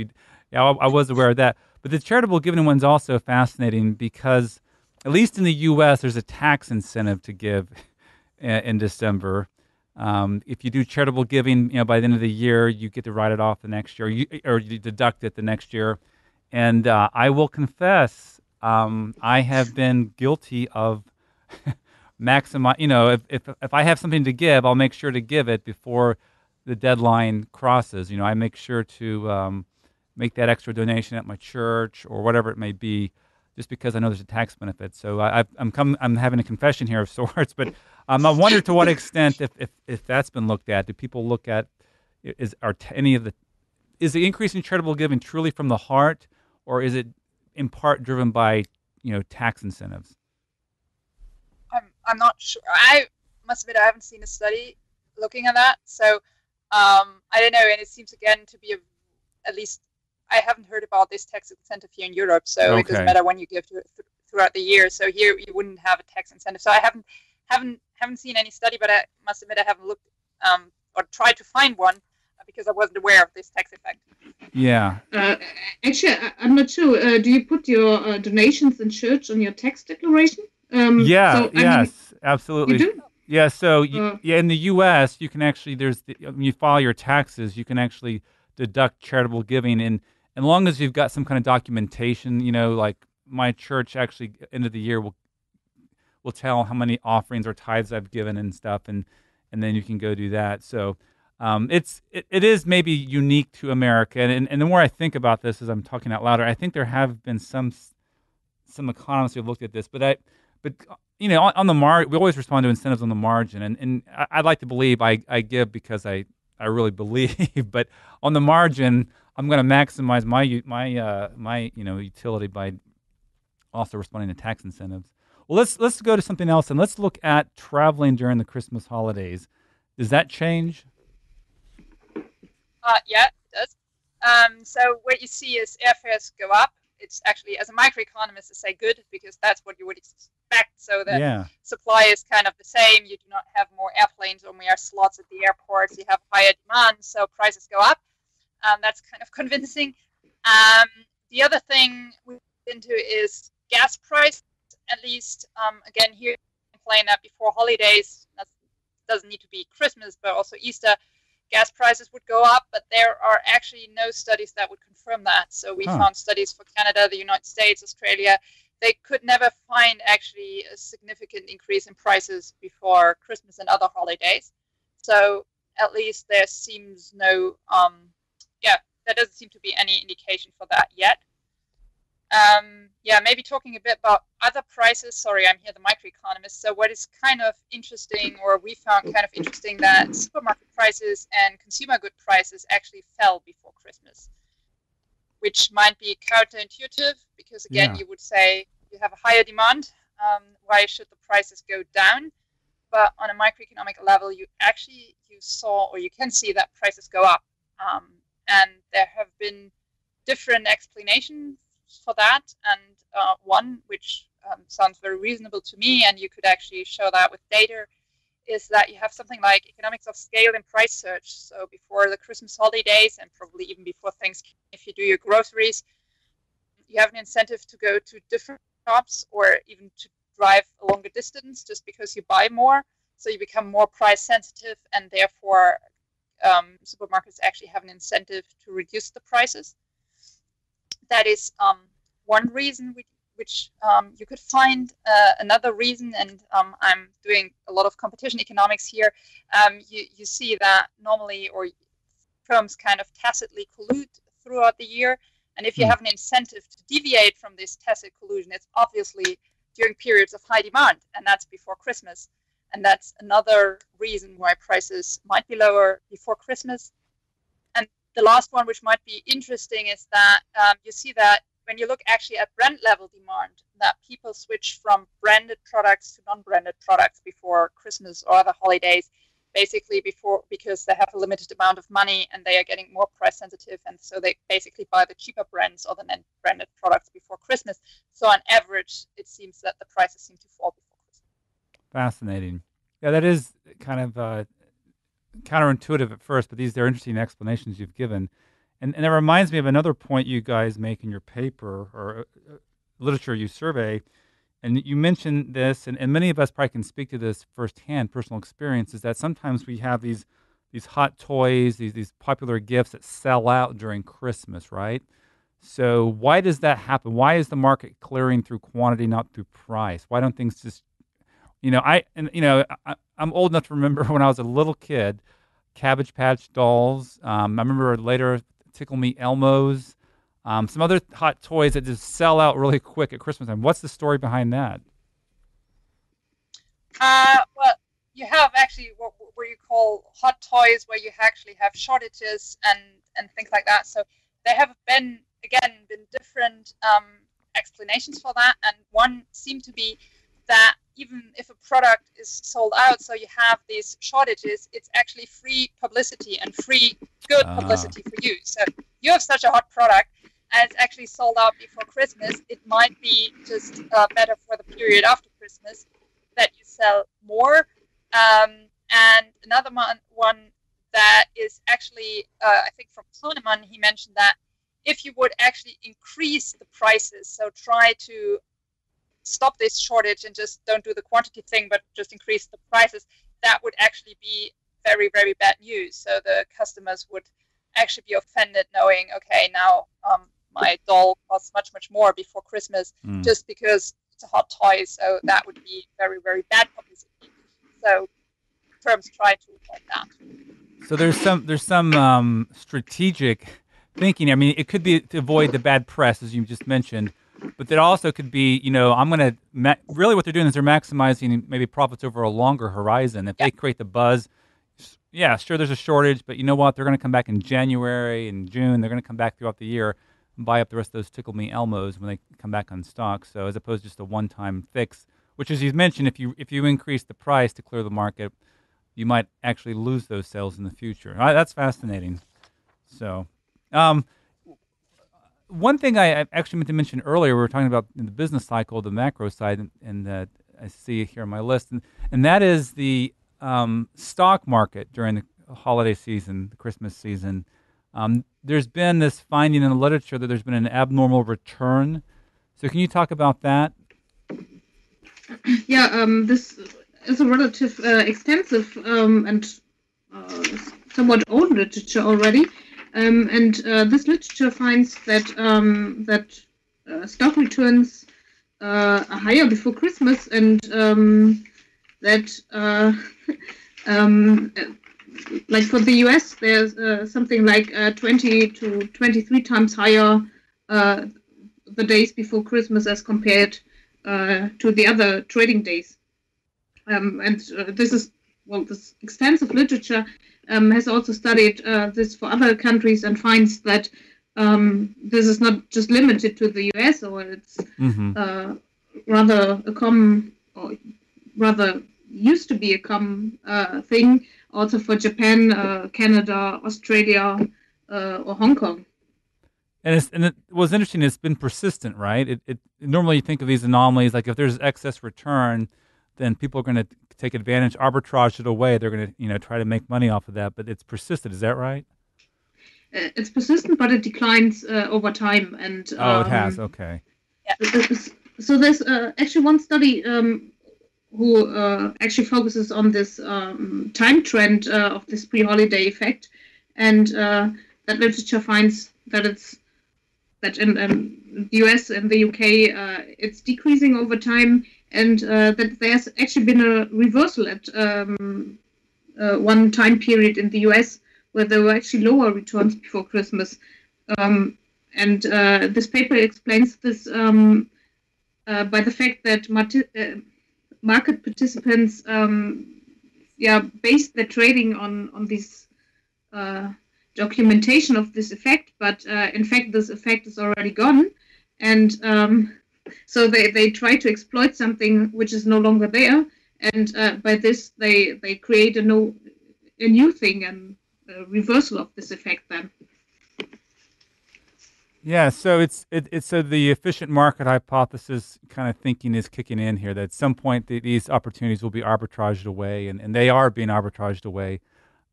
Yeah, I, I was aware of that. But the charitable giving one's also fascinating because, at least in the U.S., there's a tax incentive to give in December. Um, if you do charitable giving, you know, by the end of the year, you get to write it off the next year, you, or you deduct it the next year. And uh, I will confess, um, I have been guilty of maximize. You know, if, if if I have something to give, I'll make sure to give it before the deadline crosses. You know, I make sure to um, make that extra donation at my church or whatever it may be, just because I know there's a tax benefit. So I, am come, I'm having a confession here of sorts, but um, I wonder to what extent, if, if, if that's been looked at, do people look at is are any of the is the increase in charitable giving truly from the heart, or is it in part driven by you know tax incentives? I'm I'm not sure. I must admit I haven't seen a study looking at that, so um, I don't know. And it seems again to be a, at least I haven't heard about this tax incentive here in Europe, so okay. it doesn't matter when you give to, th- throughout the year. So here you wouldn't have a tax incentive. So I haven't haven't haven't seen any study, but I must admit I haven't looked um, or tried to find one uh, because I wasn't aware of this tax effect. Yeah. Uh, actually, I'm not sure. Uh, do you put your uh, donations in church on your tax declaration? Um, yeah. So, yes. Mean, absolutely. You do. Yeah. So you, uh. yeah, in the U.S., you can actually there's the, when you file your taxes, you can actually deduct charitable giving and as long as you've got some kind of documentation, you know, like my church actually end of the year will will tell how many offerings or tithes I've given and stuff, and and then you can go do that. So um, it's it, it is maybe unique to America, and, and the more I think about this as I'm talking out louder, I think there have been some some economists who have looked at this, but I but you know on, on the mar we always respond to incentives on the margin, and and I'd like to believe I I give because I I really believe, but on the margin I'm going to maximize my my uh, my you know utility by also responding to tax incentives. Well, let's let's go to something else and let's look at traveling during the Christmas holidays. Does that change? Uh, yeah, it does. Um, so what you see is airfares go up. It's actually, as a microeconomist, I say good because that's what you would expect. So the yeah. supply is kind of the same. You do not have more airplanes or more slots at the airports. You have higher demand, so prices go up. Um, that's kind of convincing. Um, the other thing we into is gas price. At least, um, again, here playing that before holidays. That doesn't need to be Christmas, but also Easter. Gas prices would go up, but there are actually no studies that would confirm that. So we huh. found studies for Canada, the United States, Australia. They could never find actually a significant increase in prices before Christmas and other holidays. So at least there seems no um, yeah, there doesn't seem to be any indication for that yet. Um, yeah, maybe talking a bit about other prices. Sorry, I'm here the microeconomist. So what is kind of interesting, or we found kind of interesting, that supermarket prices and consumer good prices actually fell before Christmas, which might be counterintuitive because again, yeah. you would say you have a higher demand. Um, why should the prices go down? But on a microeconomic level, you actually you saw or you can see that prices go up. Um, and there have been different explanations for that. And uh, one, which um, sounds very reasonable to me, and you could actually show that with data, is that you have something like economics of scale and price search. So before the Christmas holidays, and probably even before Thanksgiving, if you do your groceries, you have an incentive to go to different shops or even to drive a longer distance just because you buy more. So you become more price sensitive, and therefore um, supermarkets actually have an incentive to reduce the prices. That is um, one reason we, which um, you could find. Uh, another reason, and um, I'm doing a lot of competition economics here. Um, you you see that normally, or firms kind of tacitly collude throughout the year. And if you mm. have an incentive to deviate from this tacit collusion, it's obviously during periods of high demand, and that's before Christmas. And that's another reason why prices might be lower before Christmas. And the last one, which might be interesting, is that um, you see that when you look actually at brand level demand, that people switch from branded products to non branded products before Christmas or other holidays basically before because they have a limited amount of money and they are getting more price sensitive and so they basically buy the cheaper brands or the non-branded products before christmas so on average it seems that the prices seem to fall fascinating yeah that is kind of uh, counterintuitive at first but these are interesting explanations you've given and, and it reminds me of another point you guys make in your paper or uh, literature you survey and you mentioned this, and, and many of us probably can speak to this firsthand, personal experience, is that sometimes we have these these hot toys, these these popular gifts that sell out during Christmas, right? So why does that happen? Why is the market clearing through quantity, not through price? Why don't things just, you know, I and you know, I, am old enough to remember when I was a little kid, Cabbage Patch dolls. Um, I remember later Tickle Me Elmos. Um, some other hot toys that just sell out really quick at Christmas time. What's the story behind that? Uh, well, you have actually what, what you call hot toys, where you actually have shortages and and things like that. So there have been again been different um, explanations for that, and one seemed to be that even if a product is sold out, so you have these shortages, it's actually free publicity and free good ah. publicity for you. So you have such a hot product, and it's actually sold out before Christmas, it might be just uh, better for the period after Christmas that you sell more. Um, and another one, one that is actually, uh, I think from Kahneman, he mentioned that if you would actually increase the prices, so try to stop this shortage and just don't do the quantity thing, but just increase the prices, that would actually be very, very bad news. So the customers would actually be offended knowing, okay, now um, my doll costs much much more before Christmas mm. just because it's a hot toy. So that would be very very bad publicity. So firms try to avoid that. So there's some there's some um, strategic thinking. I mean, it could be to avoid the bad press, as you just mentioned, but that also could be, you know, I'm going to ma- really what they're doing is they're maximizing maybe profits over a longer horizon. If they create the buzz, yeah, sure, there's a shortage, but you know what? They're going to come back in January and June. They're going to come back throughout the year and buy up the rest of those Tickle Me Elmos when they come back on stock. So as opposed to just a one-time fix, which as you mentioned, if you if you increase the price to clear the market, you might actually lose those sales in the future. Right, that's fascinating. So, um, one thing I, actually meant to mention earlier, we were talking about in the business cycle, the macro side, and, and that I see here on my list, and, and that is the um, stock market during the holiday season, the Christmas season. Um, there's been this finding in the literature that there's been an abnormal return. So, can you talk about that? Yeah, um, this is a relative uh, extensive um, and uh, somewhat old literature already, um, and uh, this literature finds that um, that uh, stock returns uh, are higher before Christmas, and um, that uh, like for the US, there's uh, something like uh, 20 to 23 times higher the days before Christmas as compared to the other trading days. Um, and this is, well, this extensive literature um, has also studied uh, this for other countries and finds that um, this is not just limited to the US or it's mm-hmm. rather a common, or rather used to be a common thing also for Japan, uh, Canada, Australia, uh, or Hong Kong. And, it's, and it was interesting. It's been persistent, right? It, it normally you think of these anomalies like if there's excess return, then people are going to take advantage, arbitrage it away. They're going to you know try to make money off of that. But it's persistent. Is that right? Uh, it's persistent, but it declines uh, over time. And oh, it has. Um, okay. Yeah. so there's uh, actually one study um, who uh, actually focuses on this um, time trend uh, of this pre-holiday effect, and uh, that literature finds that it's that in, in the US and the UK uh, it's decreasing over time, and uh, that there's actually been a reversal at um, uh, one time period in the US where there were actually lower returns before Christmas. Um, and this paper explains this um, by the fact that market participants um, yeah based their trading on on this uh, documentation of this effect but uh, in fact this effect is already gone and um, so they, they try to exploit something which is no longer there and uh, by this they they create a no a new thing and a reversal of this effect then yeah, so it's it, it's so the efficient market hypothesis kind of thinking is kicking in here. That at some point the, these opportunities will be arbitraged away, and, and they are being arbitraged away.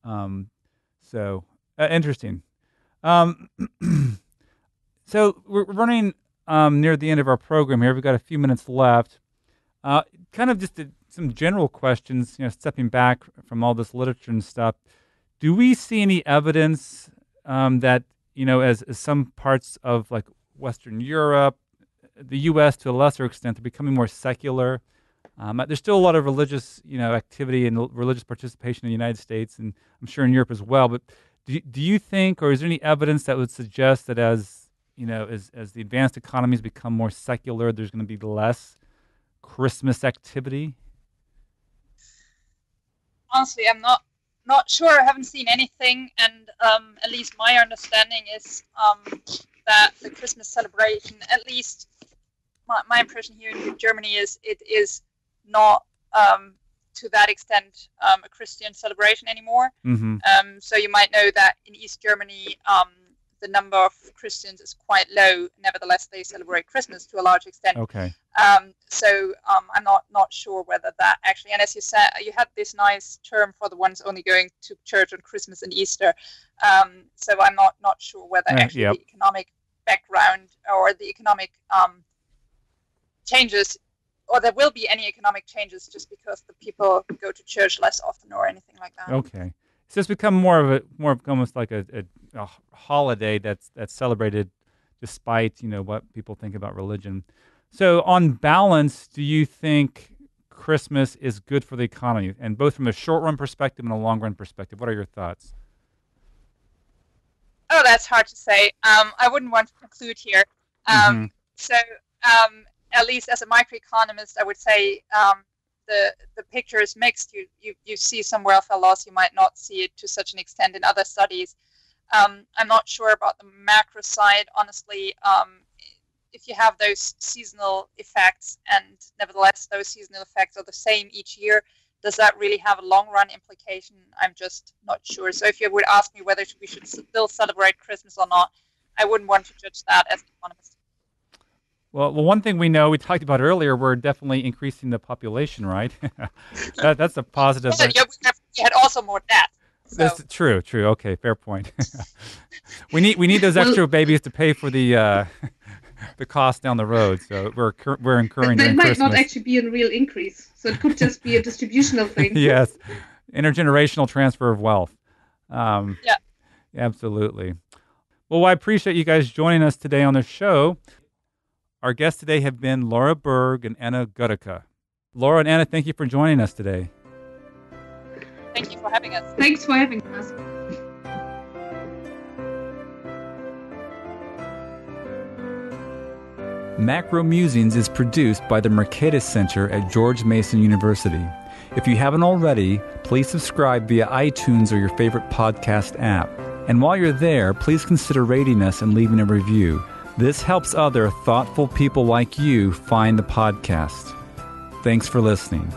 Um, so uh, interesting. Um, so we're running um, near the end of our program here. We've got a few minutes left. Uh, kind of just a, some general questions. You know, stepping back from all this literature and stuff. Do we see any evidence um, that you know, as, as some parts of like Western Europe, the U.S. to a lesser extent, they're becoming more secular. Um, there's still a lot of religious, you know, activity and religious participation in the United States, and I'm sure in Europe as well. But do do you think, or is there any evidence that would suggest that as you know, as as the advanced economies become more secular, there's going to be less Christmas activity? Honestly, I'm not not sure. I haven't seen anything, and um, at least my understanding is um, that the Christmas celebration, at least my, my impression here in Germany, is it is not um, to that extent um, a Christian celebration anymore. Mm-hmm. Um, so you might know that in East Germany, um, the number of Christians is quite low. Nevertheless, they celebrate Christmas to a large extent. Okay. Um, so um, I'm not not sure whether that actually. And as you said, you had this nice term for the ones only going to church on Christmas and Easter. Um, so I'm not not sure whether uh, actually yep. the economic background or the economic um, changes or there will be any economic changes just because the people go to church less often or anything like that. Okay so it's become more of a more of almost like a, a, a, holiday that's that's celebrated despite you know what people think about religion. So on balance, do you think Christmas is good for the economy, and both from a short run perspective and a long run perspective? What are your thoughts? Oh, that's hard to say. Um, I wouldn't want to conclude here. Um, mm-hmm. So, um, at least as a microeconomist, I would say um, the the picture is mixed. You you you see some welfare loss. You might not see it to such an extent in other studies. Um, I'm not sure about the macro side, honestly. Um, if you have those seasonal effects, and nevertheless those seasonal effects are the same each year, does that really have a long run implication? I'm just not sure. So if you would ask me whether we should still celebrate Christmas or not, I wouldn't want to judge that as an economist. Well, well, one thing we know we talked about earlier, we're definitely increasing the population, right? that, that's a positive. Yeah, yeah, we, have, we had also more deaths. So. That's true. True. Okay, fair point. we need we need those extra babies to pay for the uh, the cost down the road. So we're we're incurring. That It might Christmas. not actually be a real increase. So it could just be a distributional thing. yes, intergenerational transfer of wealth. Um, yeah. Absolutely. Well, I appreciate you guys joining us today on the show. Our guests today have been Laura Birg and Anna Goeddeke. Laura and Anna, thank you for joining us today. Thank you for having us. Thanks for having us. Macro Musings is produced by the Mercatus Center at George Mason University. If you haven't already, please subscribe via iTunes or your favorite podcast app. And while you're there, please consider rating us and leaving a review. This helps other thoughtful people like you find the podcast. Thanks for listening.